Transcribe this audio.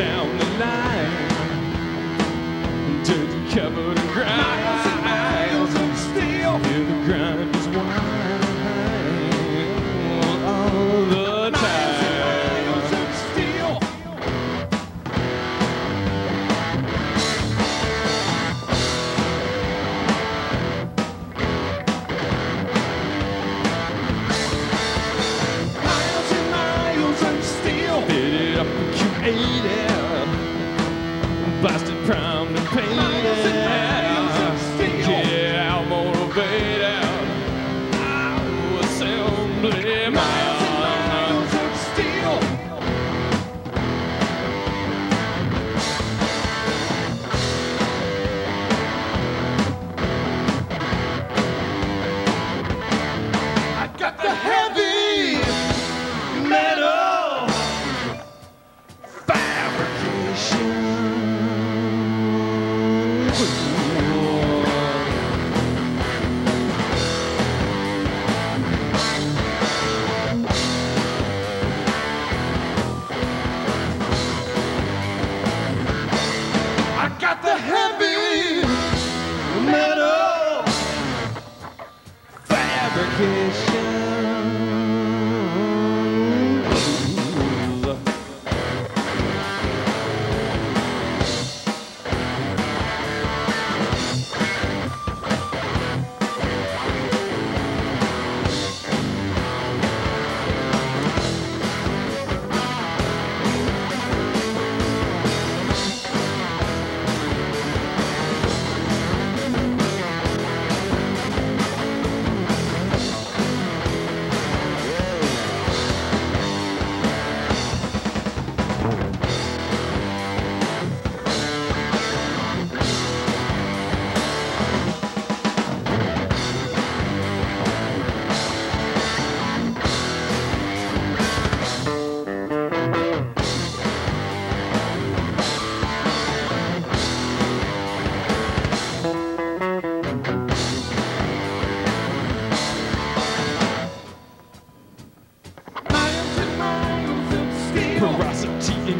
down the line. Dirty covered Boston prom proud and it.